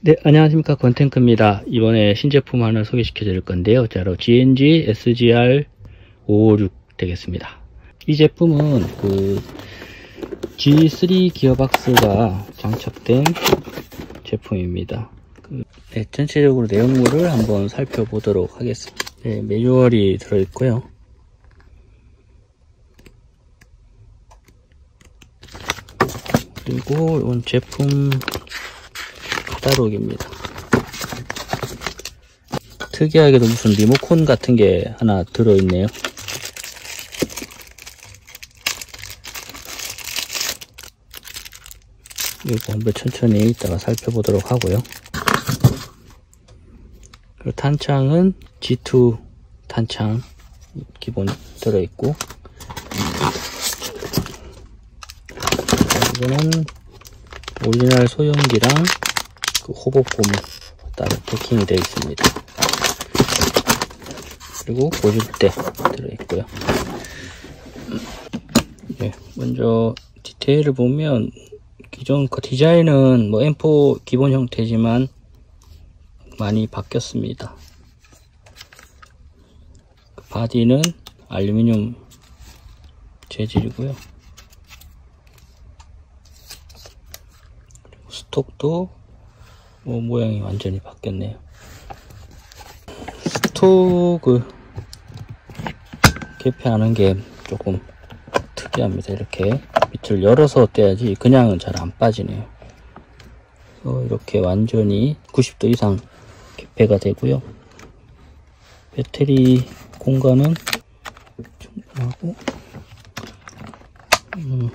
네, 안녕하십니까. 권탱크입니다. 이번에 신제품 하나 소개시켜 드릴 건데요. 바로 GNG SGR 556 되겠습니다. 이 제품은 그 G3 기어박스가 장착된 제품입니다. 그, 네, 전체적으로 내용물을 한번 살펴보도록 하겠습니다. 네, 매뉴얼이 들어있고요. 그리고 이건 제품 카타록입니다. 특이하게도 무슨 리모컨 같은 게 하나 들어있네요. 이거 한번 천천히 이따가 살펴보도록 하고요. 그리고 탄창은 G2 탄창 기본 들어있고 이거는 오리지널 소염기랑 그 호복곰 따로 패킹이 되어 있습니다. 그리고 꼬질대 들어있고요. 네, 먼저 디테일을 보면 기존 그 디자인은 뭐 M4 기본 형태지만 많이 바뀌었습니다. 그 바디는 알루미늄 재질이고요. 스톡도 뭐 모양이 완전히 바뀌었네요. 스톡을 개폐하는 게 조금 특이합니다. 이렇게 밑을 열어서 떼야지 그냥은 잘 안 빠지네요. 이렇게 완전히 90도 이상 개폐가 되고요. 배터리 공간은 충분하고 음.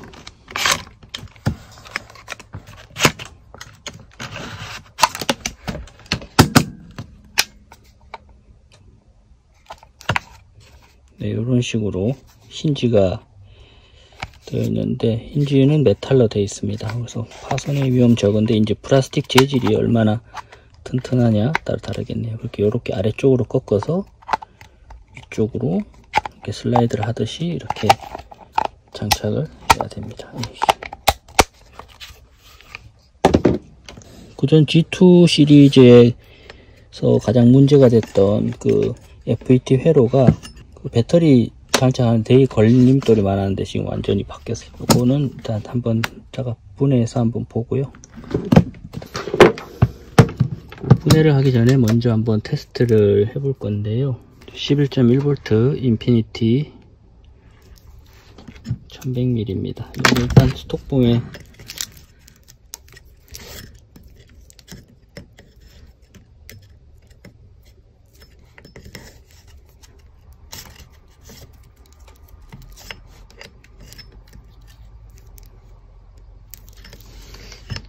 네, 이런 식으로 힌지가 되어 있는데 힌지는 메탈로 되어 있습니다. 그래서 파손의 위험 적은데 이제 플라스틱 재질이 얼마나 튼튼하냐 따라 다르겠네요. 그렇게 이렇게 아래쪽으로 꺾어서 위쪽으로 이렇게 슬라이드를 하듯이 이렇게 장착을 해야 됩니다. 그전 G2 시리즈에서 가장 문제가 됐던 그 FET 회로가 그 배터리 장착하는 데이 걸림돌이 많았는데 지금 완전히 바뀌었어요. 이거는 일단 한번 제가 분해해서 한번 보고요. 분해를 하기 전에 먼저 한번 테스트를 해볼 건데요. 11.1V 인피니티 1100ml입니다. 일단 stock봉에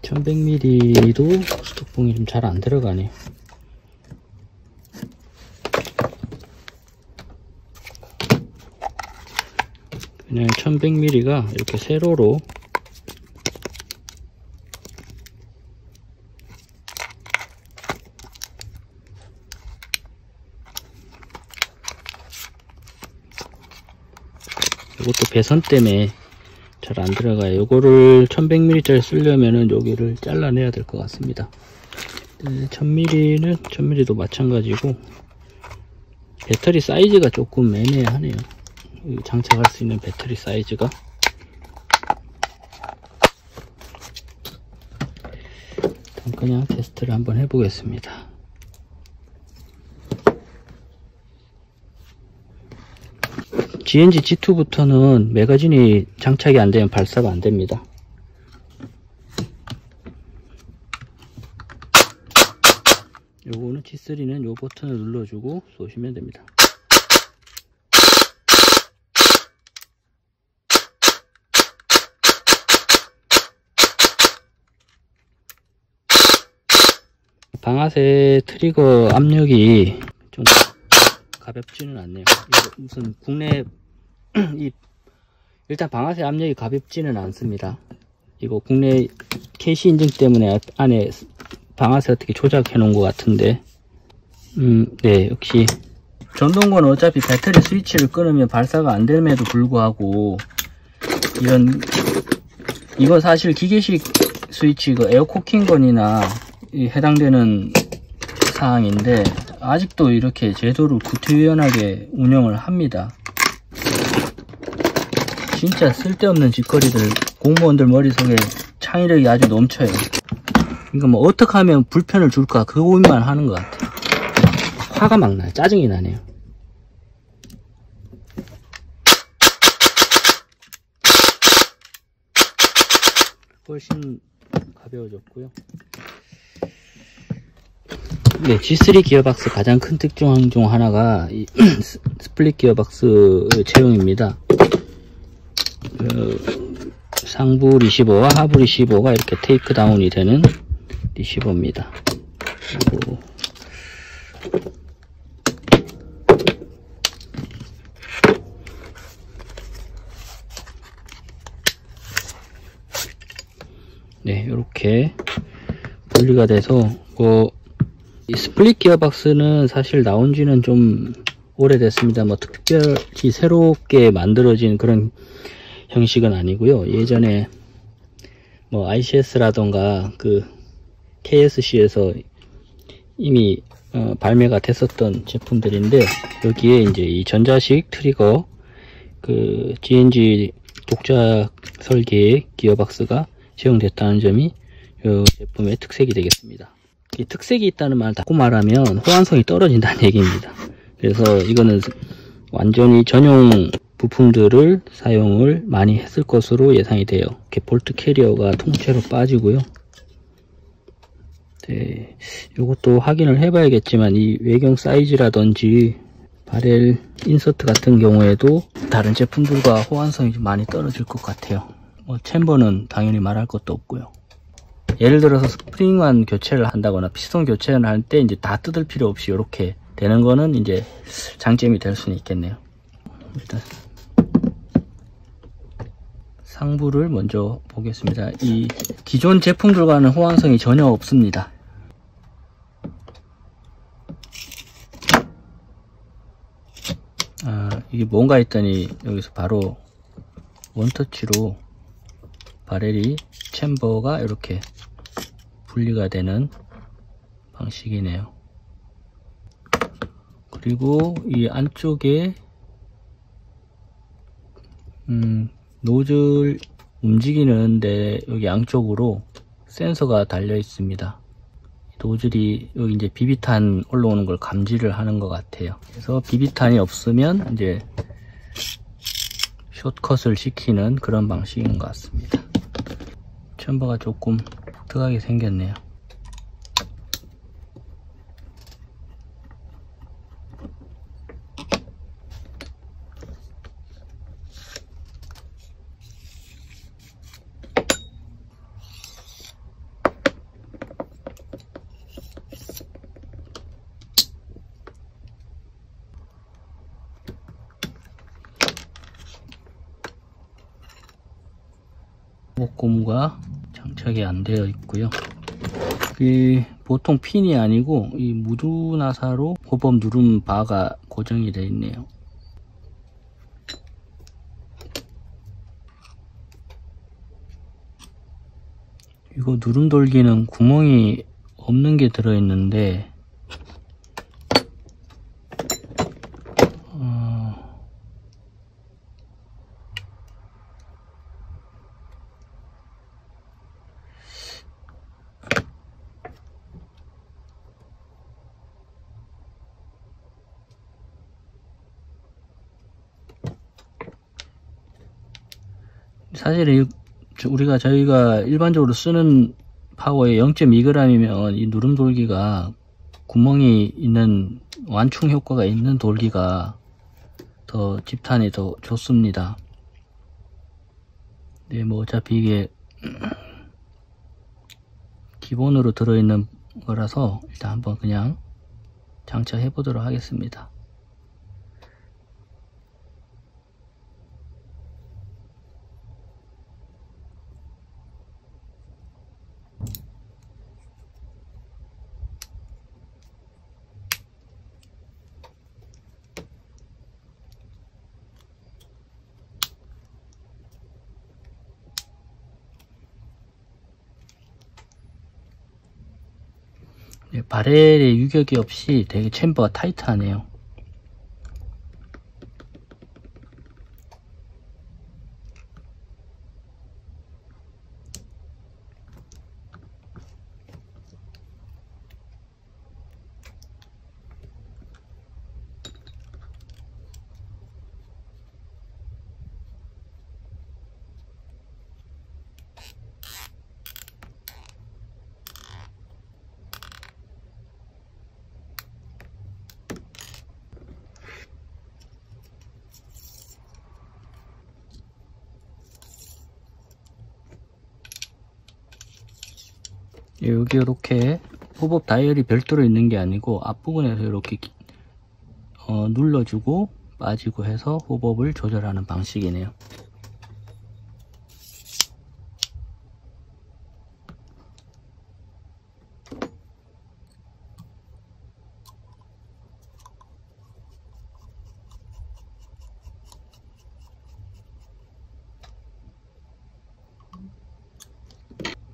천0 0 m l 도 스톡봉이 좀 잘 안 들어가네요. 그냥 1100ml가 이렇게 세로로 이것도 배선 때문에 잘 안 들어가요. 요거를 1100ml짜리 쓰려면은 여기를 잘라내야 될 것 같습니다. 네, 1000ml는 1000ml도 마찬가지고 배터리 사이즈가 조금 애매하네요. 장착할 수 있는 배터리 사이즈가 그냥 테스트를 한번 해보겠습니다. GNG G2부터는 매거진이 장착이 안되면 발사가 안됩니다. 요거는 G3는 요 버튼을 눌러주고 쏘시면 됩니다. 방아쇠 트리거 압력이 좀 가볍지는 않네요. 이거 무슨 국내 이 일단 방아쇠 압력이 가볍지는 않습니다. 이거 국내 KC 인증 때문에 안에 방아쇠 어떻게 조작해 놓은 것 같은데 음, 네 역시 전동건 어차피 배터리 스위치를 끊으면 발사가 안 됨에도 불구하고 이런 이건 사실 기계식 스위치 그 에어코킹건이나 이 해당되는 사항인데 아직도 이렇게 제도를 구태의연하게 운영을 합니다. 진짜 쓸데없는 짓거리들 공무원들 머릿속에 창의력이 아주 넘쳐요. 그러니까 뭐 어떻게 하면 불편을 줄까 그 고민만 하는 것 같아요. 화가 막 나요. 짜증이 나네요. 훨씬 가벼워졌고요. 네, G3 기어박스 가장 큰 특징 중 하나가 이 split 기어박스 채용입니다. 그 상부 리시버와 하부 리시버가 이렇게 take down이 되는 리시버입니다. 네, 이렇게 분리가 돼서 뭐 split 기어박스는 사실 나온 지는 좀 오래됐습니다. 뭐 특별히 새롭게 만들어진 그런 형식은 아니고요. 예전에 뭐 ICS라던가 그 KSC에서 이미 어, 발매가 됐었던 제품들인데 여기에 이제 이 전자식 트리거 그 G&G 독자 설계의 기어박스가 채용됐다는 점이 이 제품의 특색이 되겠습니다. 이 특색이 있다는 말을 닫고 말하면 호환성이 떨어진다는 얘기입니다. 그래서 이거는 완전히 전용 부품들을 사용을 많이 했을 것으로 예상이 돼요. 이렇게 bolt carrier가 통째로 빠지고요. 네, 이것도 확인을 해봐야겠지만 이 외경 사이즈라든지 barrel insert 같은 경우에도 다른 제품들과 호환성이 좀 많이 떨어질 것 같아요. 뭐 chamber는 당연히 말할 것도 없고요. 예를 들어서 스프링만 교체를 한다거나 피스톤 교체를 할 때 이제 다 뜯을 필요 없이 이렇게 되는 거는 이제 장점이 될 수는 있겠네요. 일단 상부를 먼저 보겠습니다. 이 기존 제품들과는 호환성이 전혀 없습니다. 아, 이게 뭔가 했더니 여기서 바로 원터치로 바렐이 챔버가 이렇게 분리가 되는 방식이네요. 그리고 이 안쪽에 음, 노즐 움직이는데 여기 양쪽으로 센서가 달려 있습니다. 노즐이 여기 이제 비비탄 올라오는 걸 감지를 하는 것 같아요. 그래서 비비탄이 없으면 이제 숏컷을 시키는 그런 방식인 것 같습니다. 챔버가 조금 독특하게 생겼네요. 고무가 장착이 안 되어 있고요. 이 보통 핀이 아니고 이 무드 나사로 호법 누름 바가 고정이 되어 있네요. 이거 누름 돌기는 구멍이 없는 게 들어있는데 사실 우리가 저희가 일반적으로 쓰는 파워의 0.2g이면 이 누름 돌기가 구멍이 있는 완충 효과가 있는 돌기가 더 집탄이 더 좋습니다. 네, 뭐 어차피 이게 기본으로 들어있는 거라서 일단 한번 그냥 장착해 보도록 하겠습니다. 바렐에 유격이 없이 되게 챔버가 타이트하네요. 여기 이렇게 호법 다이얼이 별도로 있는 게 아니고 앞부분에서 이렇게 어, 눌러주고 빠지고 해서 호법을 조절하는 방식이네요.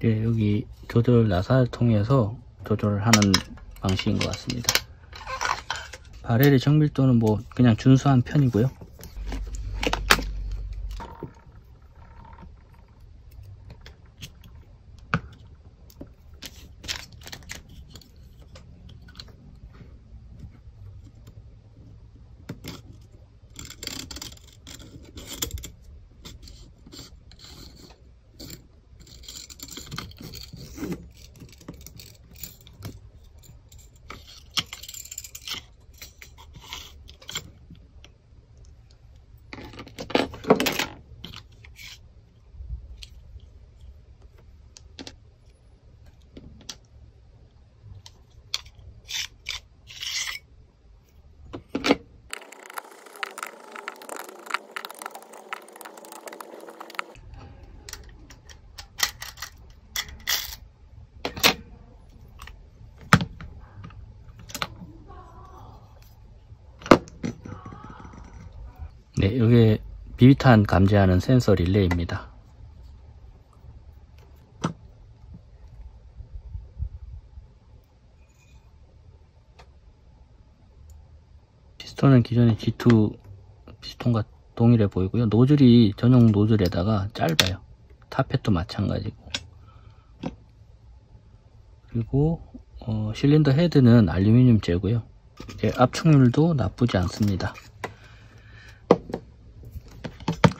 네, 여기 조절 나사를 통해서 조절을 하는 방식인 것 같습니다. 바렐의 정밀도는 뭐 그냥 준수한 편이고요. 네, 이게 비비탄 감지하는 센서 릴레이입니다. 피스톤은 기존의 G2 피스톤과 동일해 보이고요. 노즐이 전용 노즐에다가 짧아요. tappet도 마찬가지고. 그리고 어, 실린더 헤드는 알루미늄 재고요. 네, 압축률도 나쁘지 않습니다.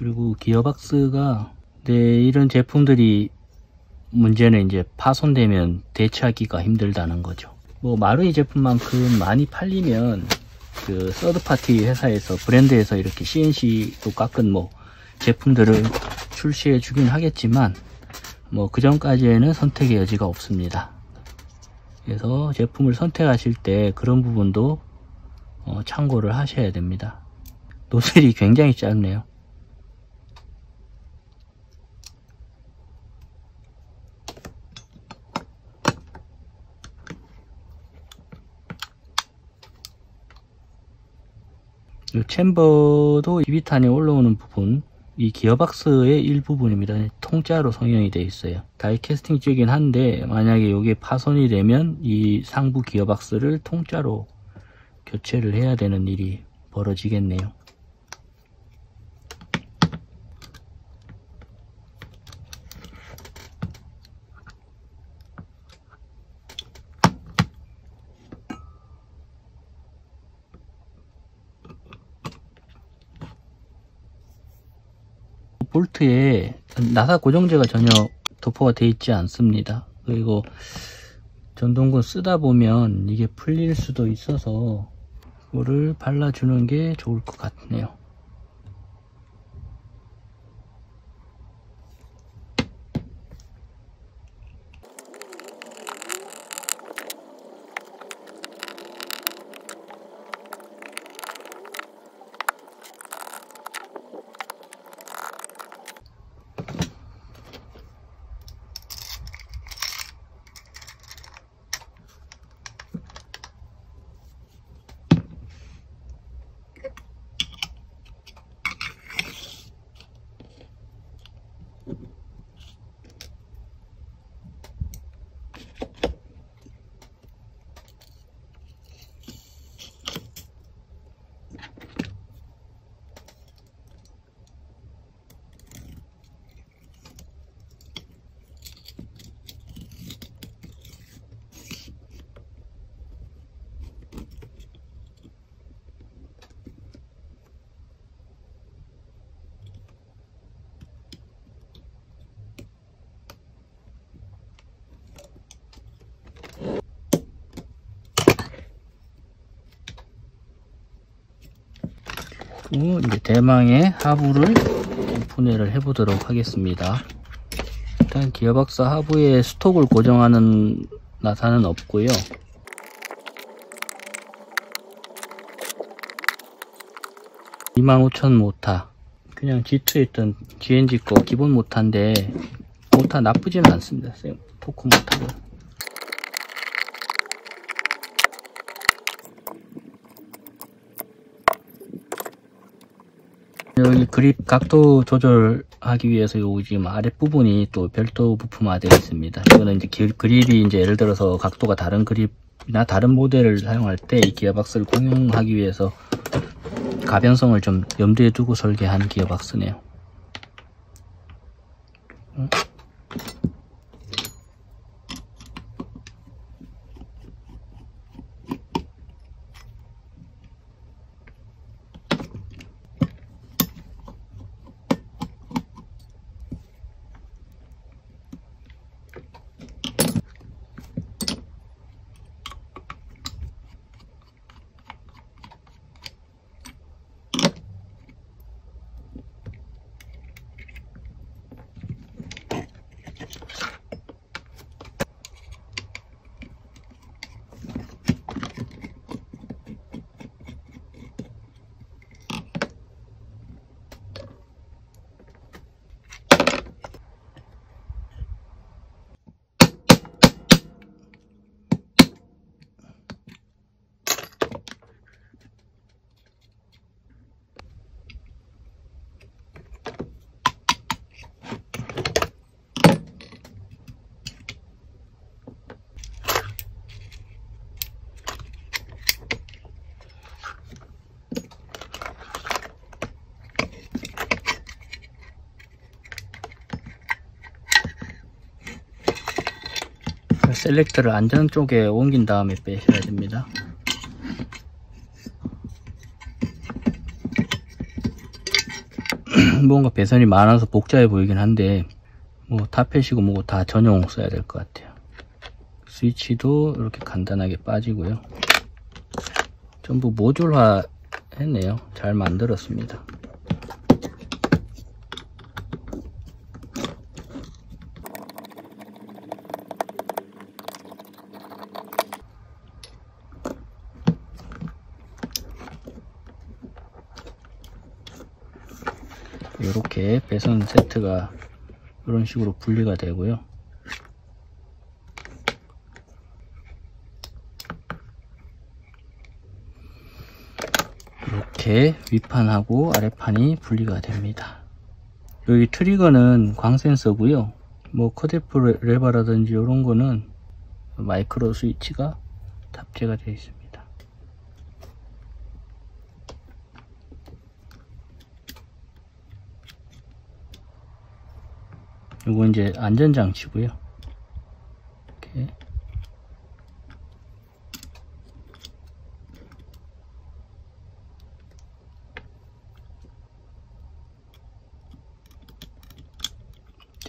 그리고 기어박스가 네, 이런 제품들이 문제는 이제 파손되면 대체하기가 힘들다는 거죠. 뭐 마루이 제품만큼 많이 팔리면 그 서드파티 회사에서 브랜드에서 이렇게 CNC도 깎은 뭐 제품들을 출시해 주긴 하겠지만 뭐 그 전까지에는 선택의 여지가 없습니다. 그래서 제품을 선택하실 때 그런 부분도 어 참고를 하셔야 됩니다. 노즐이 굉장히 짧네요. 이 챔버도 이비탄에 올라오는 부분 이 기어박스의 일부분입니다. 통짜로 성형이 되어 있어요. 다이캐스팅 쪽이긴 한데 만약에 이게 파손이 되면 이 상부 기어박스를 통짜로 교체를 해야 되는 일이 벌어지겠네요. 볼트에 나사 고정제가 전혀 도포가 되어 있지 않습니다. 그리고 전동근 쓰다 보면 이게 풀릴 수도 있어서 이거를 발라주는 게 좋을 것 같네요. 그리고 이제 대망의 하부를 분해를 해 보도록 하겠습니다. 일단 기어박스 하부에 stock을 고정하는 나사는 없고요. 25,000 모타 그냥 G2에 있던 G&G 거 기본 모타인데 모타 나쁘지는 않습니다. 토크 모타고 그립 각도 조절하기 위해서 요 지금 아랫부분이 또 별도 부품화 되어 있습니다. 이거는 이제 그립이 이제 예를 들어서 각도가 다른 그립이나 다른 모델을 사용할 때 이 기어박스를 공용하기 위해서 가변성을 좀 염두에 두고 설계한 기어박스네요. 셀렉터를 안전 쪽에 옮긴 다음에 빼셔야 됩니다. 뭔가 배선이 많아서 복잡해 보이긴 한데 뭐 타펫이고 뭐고 다 전용 써야 될 것 같아요. 스위치도 이렇게 간단하게 빠지고요. 전부 모듈화 했네요. 잘 만들었습니다. 이렇게 배선 세트가 이런 식으로 분리가 되고요. 이렇게 윗판하고 아랫판이 분리가 됩니다. 여기 트리거는 광 센서고요. 뭐 cut-off 레버라든지 이런 거는 마이크로 스위치가 탑재가 되어 있습니다. 요거 이제 안전장치고요. 이렇게.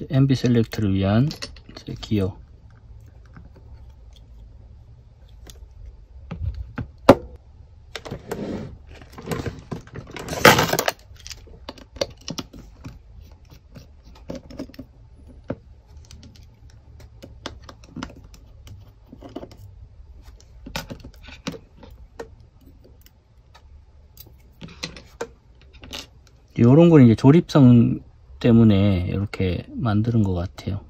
MB 셀렉트를 위한 기어 이제 조립성 때문에 이렇게 만드는 것 같아요.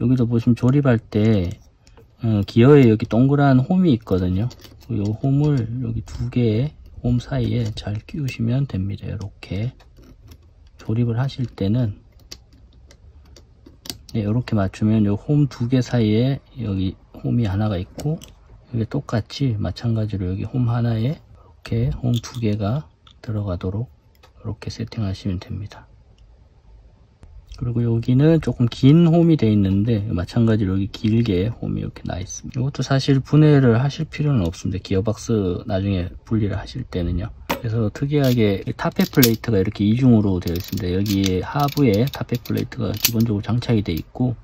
여기도 보시면 조립할 때 어, 기어에 여기 동그란 홈이 있거든요. 이 홈을 여기 두 개의 홈 사이에 잘 끼우시면 됩니다. 이렇게 조립을 하실 때는 네, 이렇게 맞추면 이 홈 두 개 사이에 여기 홈이 하나가 있고 여기 똑같이 마찬가지로 여기 홈 하나에 이렇게 홈 두 개가 들어가도록 이렇게 세팅하시면 됩니다. 그리고 여기는 조금 긴 홈이 되어 있는데 마찬가지로 여기 길게 홈이 이렇게 나 있습니다. 이것도 사실 분해를 하실 필요는 없습니다. 기어박스 나중에 분리를 하실 때는요. 그래서 특이하게 tappet plate가 이렇게 이중으로 되어 있습니다. 여기에 하부에 tappet plate가 기본적으로 장착이 되어 있고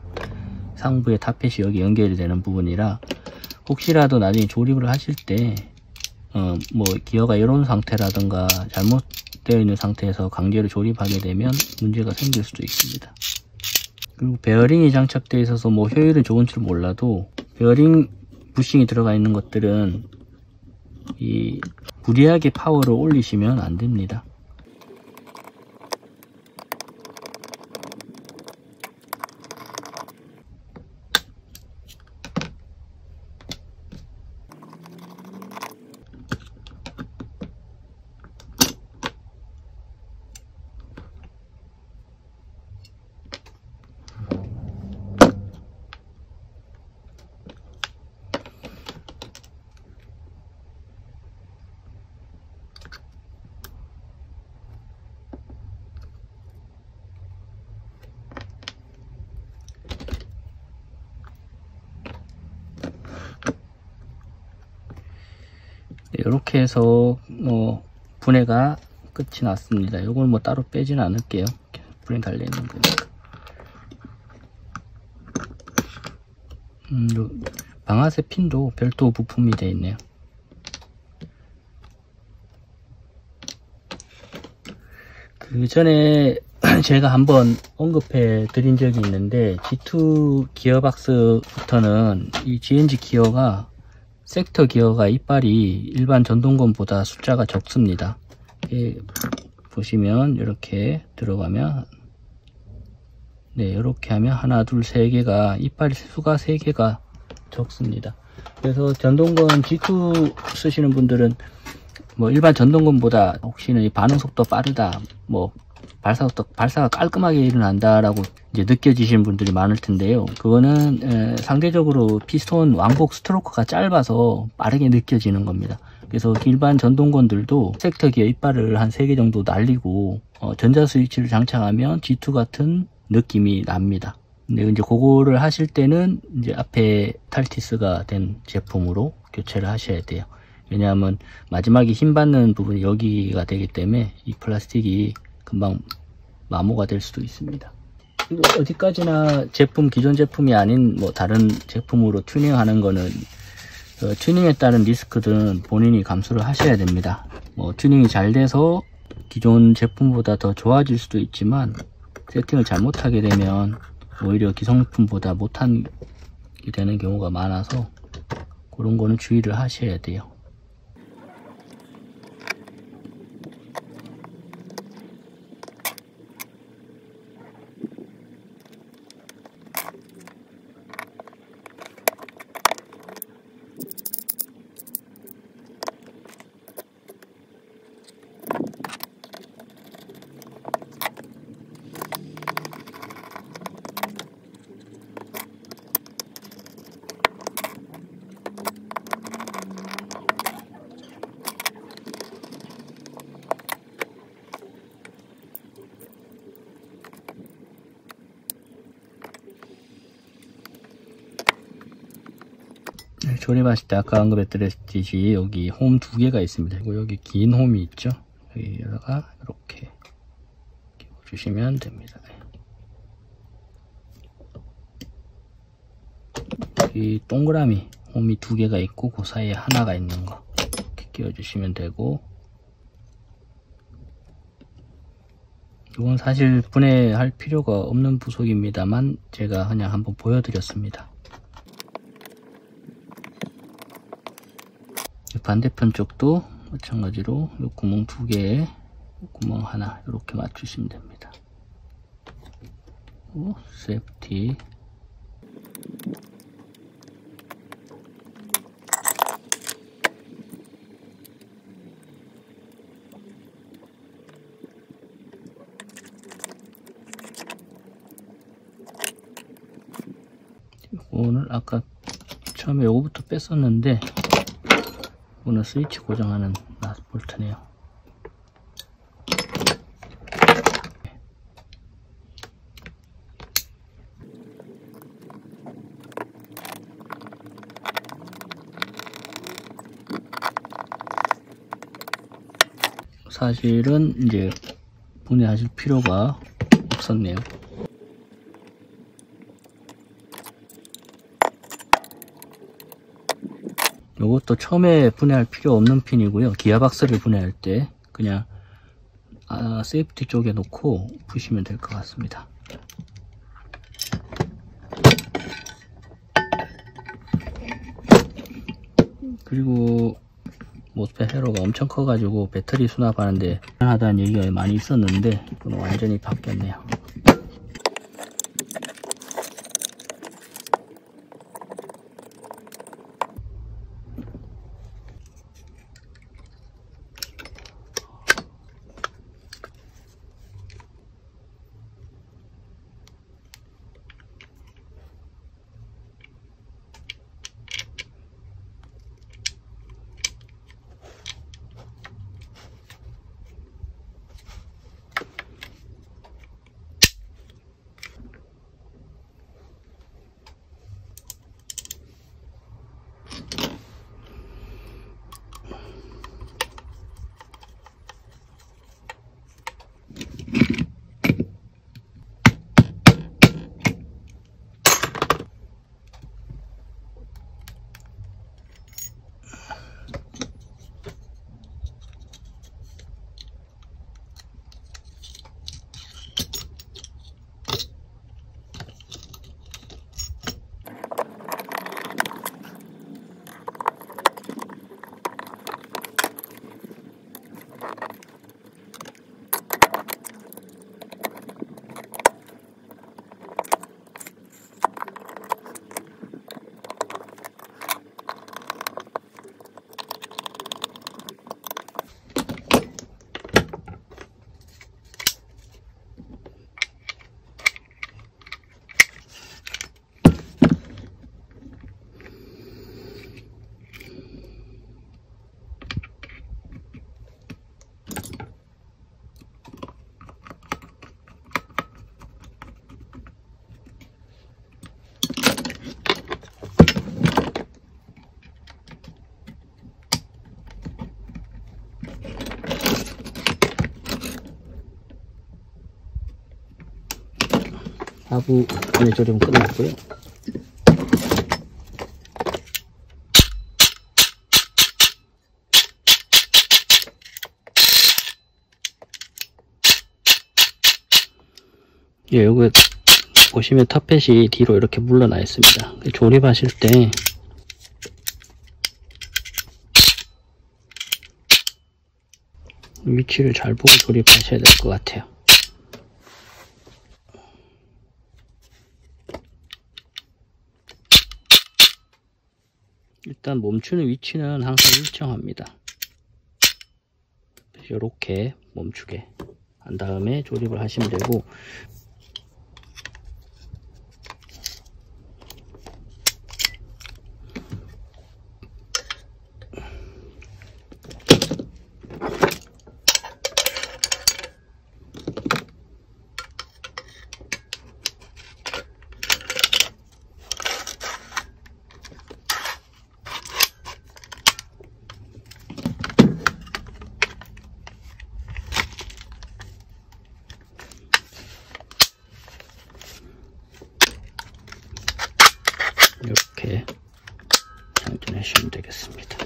상부에 tappet이 여기 연결이 되는 부분이라 혹시라도 나중에 조립을 하실 때 어, 뭐 기어가 이런 상태라든가 잘못 되어 있는 상태에서 강제로 조립하게 되면 문제가 생길 수도 있습니다. 그리고 베어링이 장착되어 있어서 뭐 효율은 좋은 줄 몰라도 베어링 부싱이 들어가 있는 것들은 이 무리하게 파워를 올리시면 안 됩니다. 이렇게 네, 해서 뭐 분해가 끝이 났습니다. 이걸 뭐 따로 빼지는 않을게요. 분해 달려 있는 거니까. 음, 방아쇠 핀도 별도 부품이 되어 있네요. 그 전에 제가 한번 언급해 드린 적이 있는데 G2 기어박스부터는 이 GNG 기어가 섹터 기어가 이빨이 일반 전동건보다 숫자가 적습니다. 보시면 이렇게 들어가면 네 이렇게 하면 하나 둘 세 개가 이빨 수가 세 개가 적습니다. 그래서 전동건 G2 쓰시는 분들은 뭐 일반 전동건보다 혹시는 반응 속도 빠르다 뭐 발사 속도 발사가 깔끔하게 일어난다라고 이제 느껴지시는 분들이 많을 텐데요. 그거는 에, 상대적으로 피스톤 왕복 스트로크가 짧아서 빠르게 느껴지는 겁니다. 그래서 일반 전동건들도 섹터 기어 이빨을 한 3개 정도 날리고 어, 전자 스위치를 장착하면 G2 같은 느낌이 납니다. 근데 이제 그거를 하실 때는 이제 앞에 탈티스가 된 제품으로 교체를 하셔야 돼요. 왜냐하면 마지막에 힘 받는 부분이 여기가 되기 때문에 이 플라스틱이 금방 마모가 될 수도 있습니다. 어디까지나 제품 기존 제품이 아닌 뭐 다른 제품으로 튜닝하는 거는 그 튜닝에 따른 리스크들은 본인이 감수를 하셔야 됩니다. 뭐 튜닝이 잘 돼서 기존 제품보다 더 좋아질 수도 있지만 세팅을 잘못하게 되면 오히려 기성품보다 못한 게 되는 경우가 많아서 그런 거는 주의를 하셔야 돼요. 네, 조립하실 때 아까 언급해드렸듯이 여기 홈 두 개가 있습니다. 그리고 여기 긴 홈이 있죠. 여기다가 이렇게 주시면 됩니다. 이 동그라미 홈이 두 개가 있고 그 사이에 하나가 있는 거 이렇게 끼워주시면 되고 이건 사실 분해할 필요가 없는 부속입니다만 제가 그냥 한번 보여드렸습니다. 반대편 쪽도 마찬가지로 이 구멍 두 개에 구멍 하나 이렇게 맞추시면 됩니다. 오, 세프티 오늘 아까 처음에 요거부터 뺐었는데 오늘 스위치 고정하는 나스 볼트네요. 사실은 이제 분해하실 필요가 없었네요 요것도 처음에 분해할 필요 없는 핀이고요. 기아박스를 분해할 때 그냥 아, safety 쪽에 놓고 푸시면 될 것 같습니다. 그리고 MOSFET 회로가 엄청 커가지고 배터리 수납하는데 불편하다는 얘기가 많이 있었는데 완전히 바뀌었네요. 하부 안에 조림 끝났고요. 예, 요거 보시면 타펫이 뒤로 이렇게 물러나 있습니다. 조립하실 때 위치를 잘 보고 조립하셔야 될 것 같아요. 일단 멈추는 위치는 항상 일정합니다. 이렇게 멈추게 한 다음에 조립을 하시면 되고 이렇게 장전해 주시면 되겠습니다.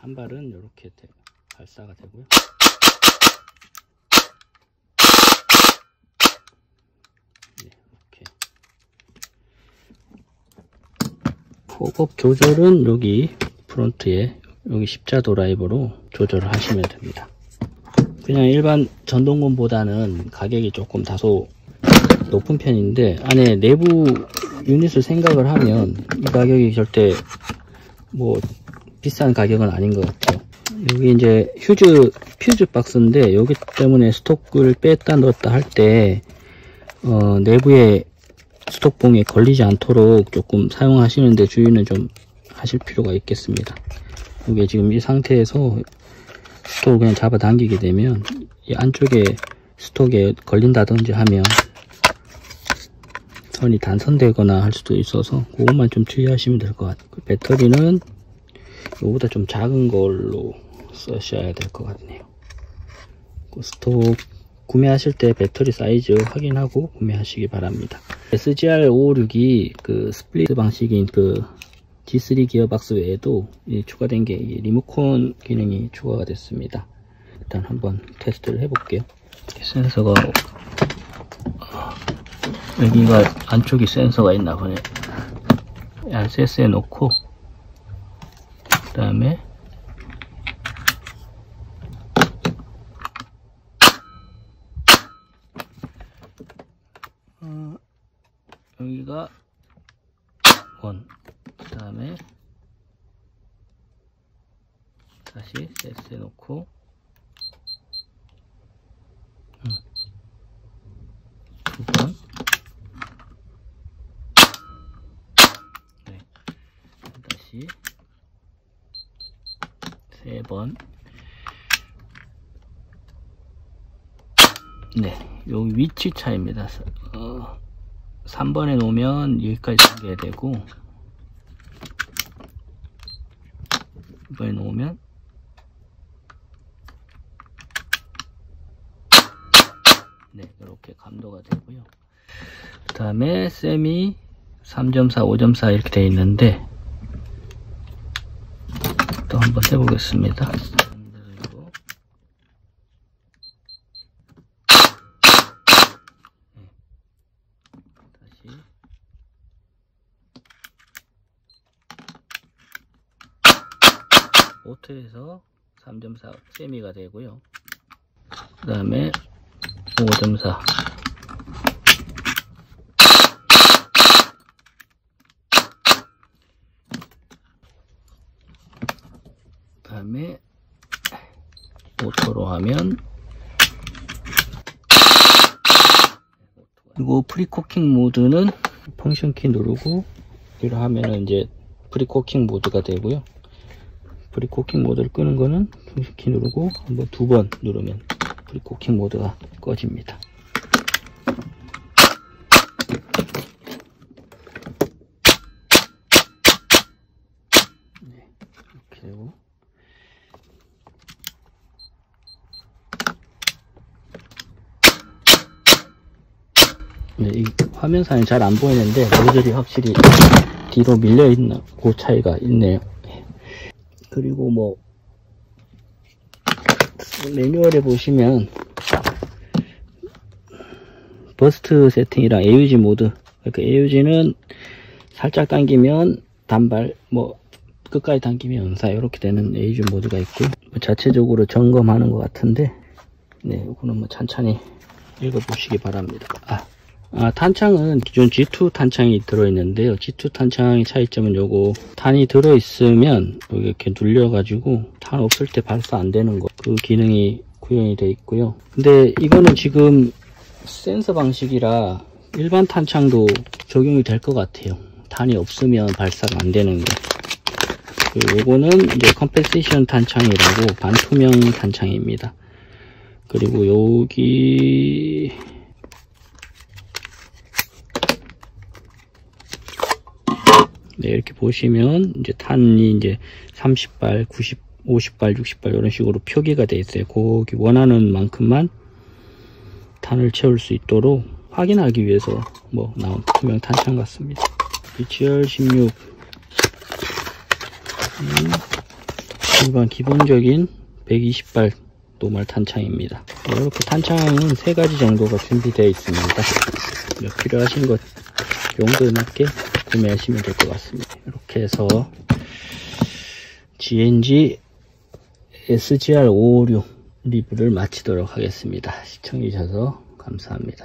한 발은 이렇게 발사가 되고요. 네, 이렇게 폭업 조절은 여기 프론트에 여기 십자 드라이버로 조절을 하시면 됩니다. 그냥 일반 전동건보다는 가격이 조금 다소 높은 편인데 안에 내부 유닛을 생각을 하면 이 가격이 절대 뭐 비싼 가격은 아닌 것 같아요. 여기 이제 휴즈 퓨즈 박스인데 여기 때문에 스톡을 뺐다 넣었다 할 때 어, 내부에 스톡봉에 걸리지 않도록 조금 사용하시는데 주의는 좀 하실 필요가 있겠습니다. 이게 지금 이 상태에서 스톡을 그냥 잡아 당기게 되면 이 안쪽에 스톡에 걸린다든지 하면 선이 단선되거나 할 수도 있어서 그것만 좀 주의하시면 될 것 같아요. 그 배터리는 이거보다 좀 작은 걸로 쓰셔야 될 것 같네요. 그 stock 구매하실 때 배터리 사이즈 확인하고 구매하시기 바랍니다. SGR556이 그 split 방식인 그 G3 기어박스 외에도 추가된 게 리모컨 기능이 추가가 됐습니다. 일단 한번 테스트를 해볼게요. 센서가 여기가 안쪽에 센서가 있나 보네. RCS에 놓고 그 다음에 어, 여기가 원, 그 다음에 다시 세트해 놓고 음. 두 번, 네. 다시 세 번, 네, 여기 위치 차입니다. 어, 3번에 놓으면 여기까지 당겨야 되고 2번에 놓으면 네 이렇게 감도가 되고요 그 다음에 셈이 3.4 5.4 이렇게 되어 있는데 또 한번 해보겠습니다. 다시 오토에서 3.4 세미가 되고요. 그 다음에 5.4 그 다음에 하면 그리고 precocking 모드는 function key 누르고 이렇게 하면은 이제 precocking 모드가 되고요. pre-cocking 모드를 끄는 거는 펑션 키 누르고 한번 두 번 누르면 pre-cocking 모드가 꺼집니다 네, 이렇게 되고 네, 이 화면상에 잘 안 보이는데 모듈이 확실히 뒤로 밀려 있는 그 차이가 있네요. 그리고 뭐 매뉴얼에 보시면 burst 세팅이랑 AUG 모드 그러니까 AUG는 살짝 당기면 단발 뭐 끝까지 당기면 연사 이렇게 되는 AUG 모드가 있고 뭐 자체적으로 점검하는 것 같은데 네 이거는 뭐 천천히 읽어보시기 바랍니다. 아. 아, 탄창은 기존 G2 탄창이 들어있는데요. G2 탄창의 차이점은 요거 탄이 들어있으면 이렇게 눌려가지고 탄 없을 때 발사 안 되는 거 그 기능이 구현이 되어 있고요. 근데 이거는 지금 센서 방식이라 일반 탄창도 적용이 될 것 같아요. 탄이 없으면 발사가 안 되는 거. 요거는 이제 compensation 탄창이라고 반투명 탄창입니다. 그리고 여기 네, 이렇게 보시면 이제 탄이 이제 30발, 90, 50발, 60발 이런 식으로 표기가 되어 있어요. 거기 원하는 만큼만 탄을 채울 수 있도록 확인하기 위해서 뭐 나온 투명 탄창 같습니다. GR16 음, 일반 기본적인 120발 노말 탄창입니다. 이렇게 탄창은 세 가지 정도가 준비되어 있습니다. 필요하신 것 용도에 맞게 구매하시면 될 것 같습니다. 이렇게 해서 GNG SGR556 리뷰를 마치도록 하겠습니다. 시청해주셔서 감사합니다.